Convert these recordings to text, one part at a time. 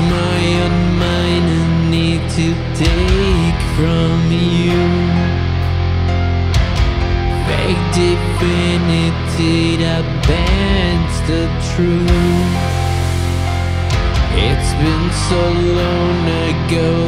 My own mind I need to take from you. Fake divinity that bends the truth. It's been so long ago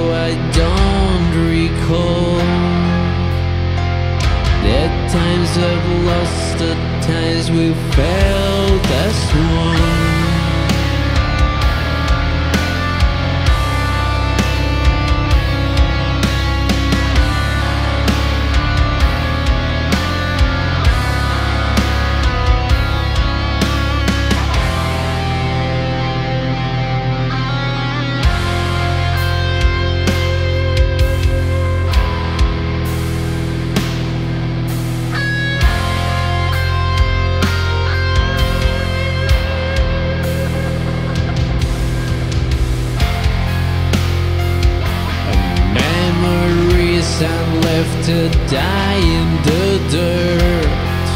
I'm to die in the dirt.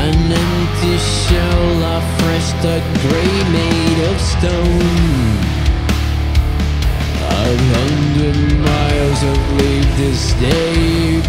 An empty shell of fresh stuck grey made of stone. A hundred miles have lived this day